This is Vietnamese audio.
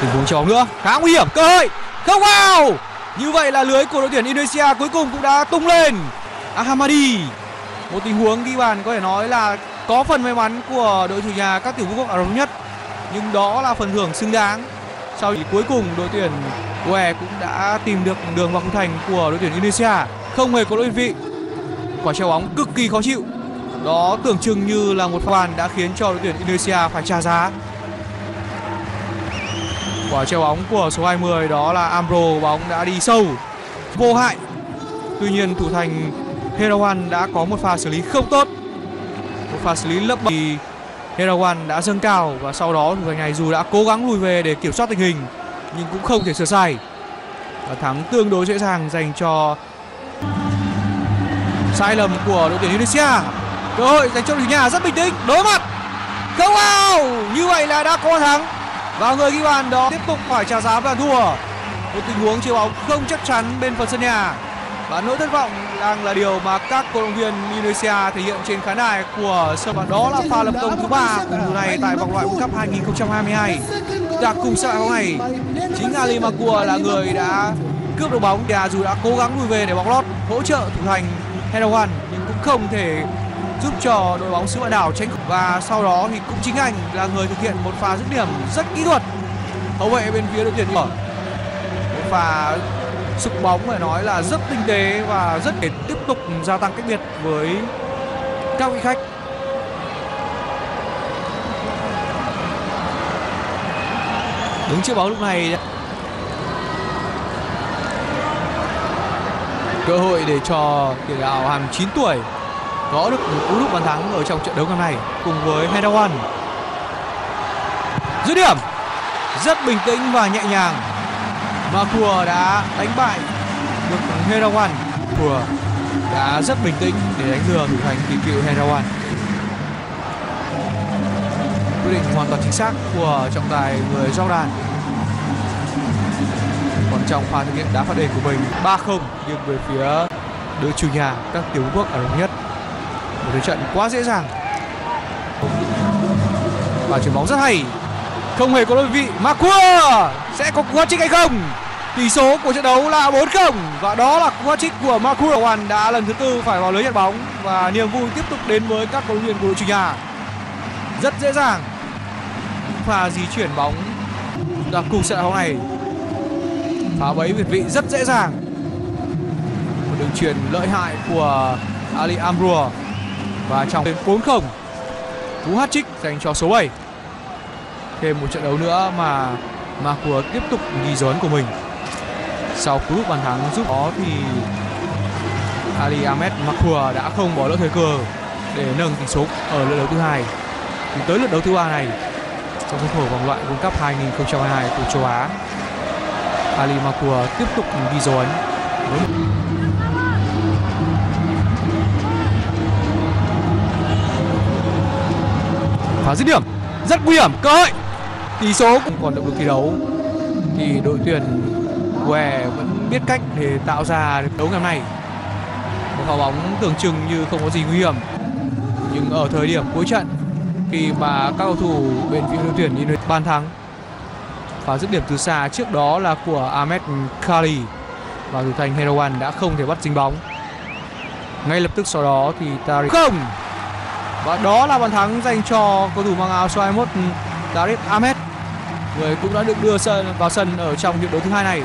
tình huống trống nữa. Khá nguy hiểm, cơ hội. Không vào. Như vậy là lưới của đội tuyển Indonesia cuối cùng cũng đã tung lên. Ahmadi một tình huống ghi bàn có thể nói là có phần may mắn của đội chủ nhà các tiểu vương quốc Ả Rập Nhất. Nhưng đó là phần thưởng xứng đáng. Sau thì cuối cùng đội tuyển UE cũng đã tìm được đường vào khung thành của đội tuyển Indonesia. Không hề có lỗi vị. Quả treo bóng cực kỳ khó chịu. Đó tưởng chừng như là một pha bàn đã khiến cho đội tuyển Indonesia phải trả giá quả treo bóng của số 20 đó là Amro bóng đã đi sâu, vô hại. Tuy nhiên thủ thành Herawan đã có một pha xử lý không tốt. Một pha xử lý lấp thì Herawan đã dâng cao và sau đó thủ thành này dù đã cố gắng lùi về để kiểm soát tình hình, nhưng cũng không thể sửa sai. Và thắng tương đối dễ dàng dành cho sai lầm của đội tuyển Indonesia. Cơ hội dành cho đội nhà rất bình tĩnh, đối mặt. Không vào như vậy là đã có thắng và người ghi bàn đó, tiếp tục phải trả giá và thua. Một tình huống chơi bóng không chắc chắn bên phần sân nhà. Và nỗi thất vọng đang là điều mà các cổ động viên Indonesia thể hiện trên khán đài của sân và đó là pha lập công thứ ba của mùa này tại vòng loại World Cup 2022 đặc cùng sân bóng này, chính Ali Makua là người đã cướp được bóng. Và dù đã cố gắng lùi về để bóng lót, hỗ trợ thủ thành Herawan nhưng cũng không thể giúp cho đội bóng xứ vạn đảo tránh và sau đó thì cũng chính anh là người thực hiện một pha dứt điểm rất kỹ thuật. Hậu vệ bên phía đội tuyển mở. Một pha sục bóng phải nói là rất tinh tế và rất để tiếp tục gia tăng cách biệt với các vị khách. Đứng trước bóng lúc này. Cơ hội để cho tiền đạo 29 tuổi có được một cú đúp bàn thắng ở trong trận đấu ngày này cùng với Hedawan. Dứt điểm. Rất bình tĩnh và nhẹ nhàng. Makua đã đánh bại được Hedawan. của đã rất bình tĩnh để đánh lừa thủ thành kỳ cựu Hedawan. quyết định hoàn toàn chính xác của trọng tài người Jordan. Còn trong pha thực hiện đá phạt đền của mình 3-0 nhưng về phía đội chủ nhà các tiểu quốc ở đồng nhất thế trận quá dễ dàng. Và chuyển bóng rất hay. Không hề có đơn vị. Makua sẽ có cú hat hay không? Tỷ số của trận đấu là 4-0 và đó là cú hat của Marco Hoàn đã lần thứ tư phải vào lưới nhận bóng. Và niềm vui tiếp tục đến với các cầu động viên của đội chủ nhà. Rất dễ dàng. Pha di chuyển bóng. Ra cùng trận bóng này phá bẫy việt vị rất dễ dàng. Một đường truyền lợi hại của Ali Amrua và trong 4-0 cú hat trick dành cho số 7 thêm một trận đấu nữa mà mà của tiếp tục ghi dấu ấn của mình. Sau cú bàn thắng giúp đó thì Ali Ahmed Makua đã không bỏ lỡ thời cơ để nâng tỷ số ở lượt đấu thứ hai. Thì tới lượt đấu thứ ba này, trong khuôn khổ vòng loại World Cup 2022 của châu Á, Ali Makua tiếp tục ghi dấu ấn. với phá dứt điểm. Rất nguy hiểm, cơ hội. Tỷ số cũng còn động lực thi đấu. Thì đội tuyển què vẫn biết cách để tạo ra được đấu ngày hôm nay. Một pha bóng tưởng chừng như không có gì nguy hiểm. Nhưng ở thời điểm cuối trận, khi mà các cầu thủ bên phía đội tuyển nhìn bàn thắng và dứt điểm từ xa trước đó là của Ahmed Kali và thủ thành Herawan đã không thể bắt dính bóng. Ngay lập tức sau đó thì Tariq không! Và đó là bàn thắng dành cho cầu thủ mang áo số 21 Tariq ừ, Ahmed. Người cũng đã được đưa sân, vào sân ở trong hiệp đấu thứ hai này.